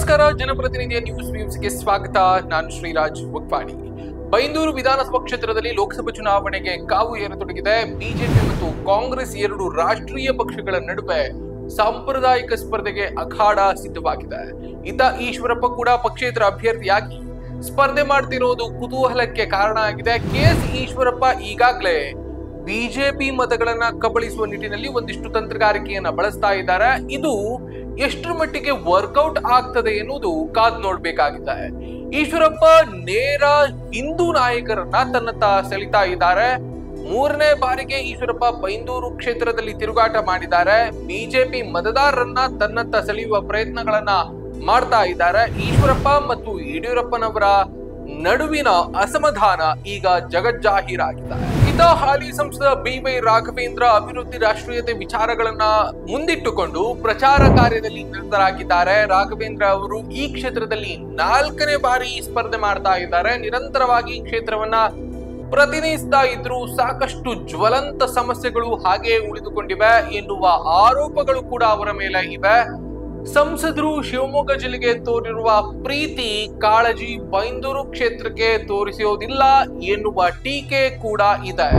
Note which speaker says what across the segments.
Speaker 1: ನಮಸ್ಕಾರ, ಜನಪ್ರತಿನಿಧಿಯ ನ್ಯೂಸ್ ವ್ಯೂಸ್ಗೆ ಸ್ವಾಗತ. ನಾನು ಶ್ರೀರಾಜ್ ವಕ್ವಾಣಿ ಬೈಂದೂರು ವಿಧಾನಸಭಾ ಕ್ಷೇತ್ರದಲ್ಲಿ ಲೋಕಸಭಾ ಚುನಾವಣೆಗೆ ಕಾವು ಏರತೊಡಗಿದೆ. ಬಿಜೆಪಿ ಮತ್ತು ಕಾಂಗ್ರೆಸ್ ಎರಡು ರಾಷ್ಟ್ರೀಯ ಪಕ್ಷಗಳ ನಡುವೆ ಸಾಂಪ್ರದಾಯಿಕ ಸ್ಪರ್ಧೆಗೆ ಅಖಾಡ ಸಿದ್ಧವಾಗಿದೆ. ಇತ ಈಶ್ವರಪ್ಪ ಕೂಡ ಪಕ್ಷೇತರ ಅಭ್ಯರ್ಥಿಯಾಗಿ ಸ್ಪರ್ಧೆ ಮಾಡ್ತಿರೋದು ಕುತೂಹಲಕ್ಕೆ ಕಾರಣ ಆಗಿದೆ. ಕೆ ಎಸ್ ಈಶ್ವರಪ್ಪ ಈಗಾಗಲೇ ಬಿಜೆಪಿ ಮತಗಳನ್ನ ಕಬಳಿಸುವ ನಿಟ್ಟಿನಲ್ಲಿ ಒಂದಿಷ್ಟು ತಂತ್ರಗಾರಿಕೆಯನ್ನ ಬಳಸ್ತಾ ಇದ್ದಾರೆ. ಇದು ಎಷ್ಟರ ಮಟ್ಟಿಗೆ ವರ್ಕೌಟ್ ಆಗ್ತದೆ ಎನ್ನುವುದು ಕಾದ್ ನೋಡ್ಬೇಕಾಗಿದ್ದಾರೆ ಈಶ್ವರಪ್ಪ ನೇರ ಹಿಂದೂ ನಾಯಕರನ್ನ ತನ್ನತ್ತ ಸೆಳಿತಾ ಇದ್ದಾರೆ. ಮೂರನೇ ಬಾರಿಗೆ ಈಶ್ವರಪ್ಪ ಬೈಂದೂರು ಕ್ಷೇತ್ರದಲ್ಲಿ ತಿರುಗಾಟ ಮಾಡಿದ್ದಾರೆ. ಬಿಜೆಪಿ ಮತದಾರರನ್ನ ತನ್ನತ್ತ ಸೆಳೆಯುವ ಪ್ರಯತ್ನಗಳನ್ನ ಮಾಡ್ತಾ ಇದ್ದಾರೆ. ಈಶ್ವರಪ್ಪ ಮತ್ತು ಯಡಿಯೂರಪ್ಪನವರ ನಡುವಿನ ಅಸಮಾಧಾನ ಈಗ ಜಗಜ್ಜಾಹೀರಾಗಿದೆ. ಇತ ಹಾಲಿ ಸಂಸದ ಬಿ ವೈ ರಾಘವೇಂದ್ರ ಅಭಿವೃದ್ಧಿ ರಾಷ್ಟ್ರೀಯತೆ ವಿಚಾರಗಳನ್ನ ಮುಂದಿಟ್ಟುಕೊಂಡು ಪ್ರಚಾರ ಕಾರ್ಯದಲ್ಲಿ ನಿರತರಾಗಿದ್ದಾರೆ. ರಾಘವೇಂದ್ರ ಅವರು ಈ ಕ್ಷೇತ್ರದಲ್ಲಿ ನಾಲ್ಕನೇ ಬಾರಿ ಸ್ಪರ್ಧೆ ಮಾಡ್ತಾ ಇದ್ದಾರೆ. ನಿರಂತರವಾಗಿ ಈ ಕ್ಷೇತ್ರವನ್ನ ಪ್ರತಿನಿಧಿಸ್ತಾ ಇದ್ರು ಸಾಕಷ್ಟು ಜ್ವಲಂತ ಸಮಸ್ಯೆಗಳು ಹಾಗೆ ಉಳಿದುಕೊಂಡಿವೆ ಎನ್ನುವ ಆರೋಪಗಳು ಕೂಡ ಅವರ ಮೇಲೆ ಇವೆ. ಸಂಸದರು ಶಿವಮೊಗ್ಗ ಜಿಲ್ಲೆಗೆ ತೋರಿರುವ ಪ್ರೀತಿ ಕಾಳಜಿ ಬೈಂದೂರು ಕ್ಷೇತ್ರಕ್ಕೆ ತೋರಿಸೋದಿಲ್ಲ ಎನ್ನುವ ಟೀಕೆ ಕೂಡ ಇದೆ.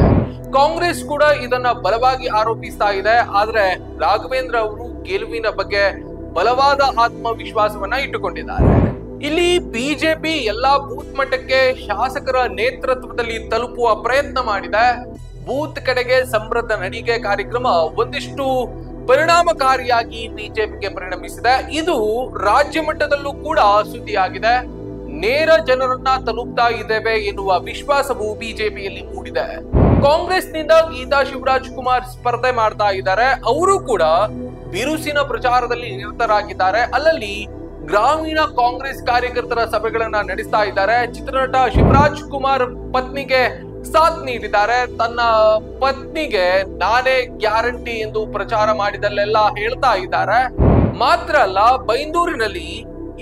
Speaker 1: ಕಾಂಗ್ರೆಸ್ ಕೂಡ ಇದನ್ನ ಬಲವಾಗಿ ಆರೋಪಿಸ್ತಾ ಇದೆ. ಆದ್ರೆ ರಾಘವೇಂದ್ರ ಅವರು ಗೆಲುವಿನ ಬಗ್ಗೆ ಬಲವಾದ ಆತ್ಮವಿಶ್ವಾಸವನ್ನ ಇಟ್ಟುಕೊಂಡಿದ್ದಾರೆ. ಇಲ್ಲಿ ಬಿಜೆಪಿ ಎಲ್ಲಾ ಬೂತ್ ಮಟ್ಟಕ್ಕೆ ಶಾಸಕರ ನೇತೃತ್ವದಲ್ಲಿ ತಲುಪುವ ಪ್ರಯತ್ನ ಮಾಡಿದೆ. ಬೂತ್ ಕಡೆಗೆ ಸಮೃದ್ಧ ನಡಿಗೆ ಕಾರ್ಯಕ್ರಮ ಒಂದಿಷ್ಟು ಪರಿಣಾಮಕಾರಿಯಾಗಿ ಬಿಜೆಪಿಗೆ ಪರಿಣಮಿಸಿದೆ. ಇದು ರಾಜ್ಯ ಮಟ್ಟದಲ್ಲೂ ಕೂಡ ಸುದ್ದಿಯಾಗಿದೆ ನೇರ ಜನರನ್ನ ತಲುಪ್ತಾ ಇದ್ದೇವೆ ಎನ್ನುವ ವಿಶ್ವಾಸವು ಬಿಜೆಪಿಯಲ್ಲಿ ಮೂಡಿದೆ. ಕಾಂಗ್ರೆಸ್ನಿಂದ ಗೀತಾ ಶಿವರಾಜ್ ಕುಮಾರ್ ಸ್ಪರ್ಧೆ ಮಾಡ್ತಾ ಇದ್ದಾರೆ. ಅವರು ಕೂಡ ಬಿರುಸಿನ ಪ್ರಚಾರದಲ್ಲಿ ನಿರತರಾಗಿದ್ದಾರೆ. ಅಲ್ಲಲ್ಲಿ ಗ್ರಾಮೀಣ ಕಾಂಗ್ರೆಸ್ ಕಾರ್ಯಕರ್ತರ ಸಭೆಗಳನ್ನ ನಡೆಸ್ತಾ ಇದ್ದಾರೆ. ಚಿತ್ರನಟ ಶಿವರಾಜ್ ಕುಮಾರ್ ಪತ್ನಿಗೆ ಸಾಥ್ ನೀಡಿದ್ದಾರೆ. ತನ್ನ ಪತ್ನಿಗೆ ನಾನೇ ಗ್ಯಾರಂಟಿ ಎಂದು ಪ್ರಚಾರ ಮಾಡಿದಲ್ಲೆಲ್ಲ ಹೇಳ್ತಾ ಇದ್ದಾರೆ. ಮಾತ್ರ ಅಲ್ಲ, ಬೈಂದೂರಿನಲ್ಲಿ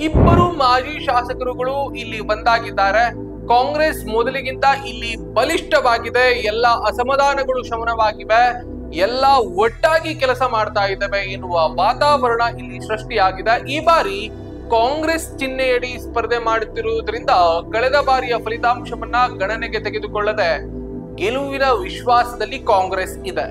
Speaker 1: ಇಬ್ಬರು ಮಾಜಿ ಶಾಸಕರುಗಳು ಇಲ್ಲಿ ಬಂದಾಗಿದ್ದಾರೆ. ಕಾಂಗ್ರೆಸ್ ಮೊದಲಿಗಿಂತ ಇಲ್ಲಿ ಬಲಿಷ್ಠವಾಗಿದೆ. ಎಲ್ಲ ಅಸಮಾಧಾನಗಳು ಶಮನವಾಗಿವೆ. ಎಲ್ಲ ಒಟ್ಟಾಗಿ ಕೆಲಸ ಮಾಡ್ತಾ ಇದ್ದಾವೆ ಎನ್ನುವ ವಾತಾವರಣ ಇಲ್ಲಿ ಸೃಷ್ಟಿಯಾಗಿದೆ. ಈ ಬಾರಿ ಕಾಂಗ್ರೆಸ್ ಚಿಹ್ನೆಯಡಿ ಸ್ಪರ್ಧೆ ಮಾಡುತ್ತಿರುವುದರಿಂದ ಕಳೆದ ಬಾರಿಯ ಫಲಿತಾಂಶವನ್ನ ಗಣನೆಗೆ ತೆಗೆದುಕೊಳ್ಳದೆ ಗೆಲುವಿನ ವಿಶ್ವಾಸದಲ್ಲಿ ಕಾಂಗ್ರೆಸ್ ಇದೆ.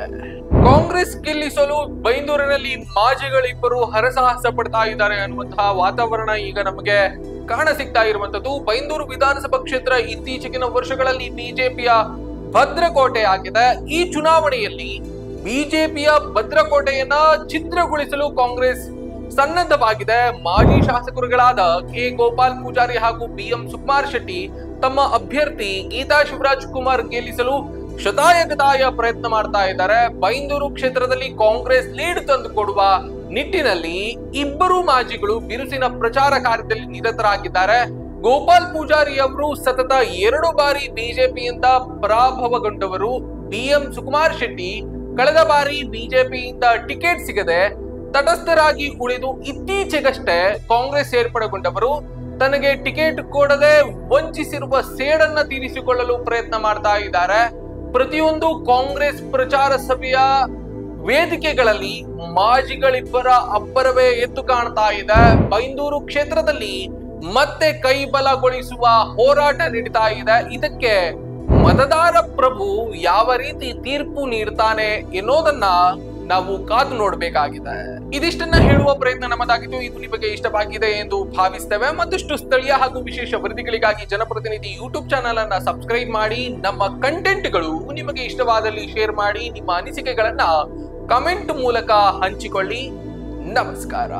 Speaker 1: ಕಾಂಗ್ರೆಸ್ ಗೆಲ್ಲಿಸಲು ಬೈಂದೂರಿನಲ್ಲಿ ಮಾಜಿಗಳಿಬ್ಬರು ಹರಸಾಹಸ ಪಡ್ತಾ ಇದ್ದಾರೆ ಅನ್ನುವಂತಹ ವಾತಾವರಣ ಈಗ ನಮಗೆ ಕಾಣ ಸಿಗ್ತಾ ಇರುವಂತದ್ದು ಬೈಂದೂರು ವಿಧಾನಸಭಾ ಕ್ಷೇತ್ರ ಇತ್ತೀಚೆಗಿನ ವರ್ಷಗಳಲ್ಲಿ ಬಿಜೆಪಿಯ ಭದ್ರಕೋಟೆ ಆಗಿದೆ. ಈ ಚುನಾವಣೆಯಲ್ಲಿ ಬಿಜೆಪಿಯ ಭದ್ರಕೋಟೆಯನ್ನ ಛಿದ್ರಗೊಳಿಸಲು ಕಾಂಗ್ರೆಸ್ ಸನ್ನದ್ಧವಾಗಿದೆ. ಮಾಜಿ ಶಾಸಕರುಗಳಾದ ಕೆ. ಗೋಪಾಲ್ ಪೂಜಾರಿ ಹಾಗೂ ಬಿಎಂ ಸುಕುಮಾರ್ ಶೆಟ್ಟಿ ತಮ್ಮ ಅಭ್ಯರ್ಥಿ ಗೀತಾ ಶಿವರಾಜ್ ಕುಮಾರ್ ಗೆಲ್ಲಿಸಲು ಶತಾಯಗತಾಯ ಪ್ರಯತ್ನ ಮಾಡ್ತಾ ಇದ್ದಾರೆ. ಬೈಂದೂರು ಕ್ಷೇತ್ರದಲ್ಲಿ ಕಾಂಗ್ರೆಸ್ ಲೀಡ್ ತಂದು ಕೊಡುವ ನಿಟ್ಟಿನಲ್ಲಿ ಇಬ್ಬರು ಮಾಜಿಗಳು ಬಿರುಸಿನ ಪ್ರಚಾರ ಕಾರ್ಯದಲ್ಲಿ ನಿರತರಾಗಿದ್ದಾರೆ. ಗೋಪಾಲ್ ಪೂಜಾರಿ ಅವರು ಸತತ ಎರಡು ಬಾರಿ ಬಿಜೆಪಿಯಿಂದ ಪರಾಭವಗೊಂಡವರು ಬಿಎಂ ಸುಕುಮಾರ್ ಶೆಟ್ಟಿ. ಕಳೆದ ಬಾರಿ ಬಿಜೆಪಿಯಿಂದ ಟಿಕೆಟ್ ಸಿಗದೆ ತಟಸ್ಥರಾಗಿ ಉಳಿದು ಇತ್ತೀಚೆಗಷ್ಟೇ ಕಾಂಗ್ರೆಸ್ ಸೇರ್ಪಡೆಗೊಂಡವರು ತನಗೆ ಟಿಕೆಟ್ ಕೊಡದೆ ವಂಚಿಸಿರುವ ಸೇಡನ್ನ ತೀರಿಸಿಕೊಳ್ಳಲು ಪ್ರಯತ್ನ ಮಾಡ್ತಾ ಇದ್ದಾರೆ. ಪ್ರತಿಯೊಂದು ಕಾಂಗ್ರೆಸ್ ಪ್ರಚಾರ ಸಭೆಯ ವೇದಿಕೆಗಳಲ್ಲಿ ಮಾಜಿಗಳಿಬ್ಬರ ಅಬ್ಬರವೇ ಎದ್ದು ಕಾಣ್ತಾ ಇದೆ. ಬೈಂದೂರು ಕ್ಷೇತ್ರದಲ್ಲಿ ಮತ್ತೆ ಕೈಬಲಗೊಳಿಸುವ ಹೋರಾಟ ನಡೀತಾ ಇದೆ. ಇದಕ್ಕೆ ಮತದಾರ ಪ್ರಭು ಯಾವ ರೀತಿ ತೀರ್ಪು ನೀಡ್ತಾನೆ ಎನ್ನೋದನ್ನ ನಾವು ಕಾದು ನೋಡಬೇಕಾಗಿದೆ. ಇದಿಷ್ಟನ್ನ ಹೇಳುವ ಪ್ರಯತ್ನ ನಮ್ಮದಾಗಿದ್ದು, ಇದು ನಿಮಗೆ ಇಷ್ಟವಾಗಿದೆ ಎಂದು ಭಾವಿಸ್ತೇವೆ. ಮತ್ತಷ್ಟು ಸ್ಥಳೀಯ ಹಾಗೂ ವಿಶೇಷ ವರದಿಗಳಿಗಾಗಿ ಜನಪ್ರತಿನಿಧಿ ಯೂಟ್ಯೂಬ್ ಚಾನಲ್ ಅನ್ನ ಸಬ್ಸ್ಕ್ರೈಬ್ ಮಾಡಿ, ನಮ್ಮ ಕಂಟೆಂಟ್ಗಳು ನಿಮಗೆ ಇಷ್ಟವಾದಲ್ಲಿ ಶೇರ್ ಮಾಡಿ, ನಿಮ್ಮ ಅನಿಸಿಕೆಗಳನ್ನ ಕಮೆಂಟ್ ಮೂಲಕ ಹಂಚಿಕೊಳ್ಳಿ. ನಮಸ್ಕಾರ.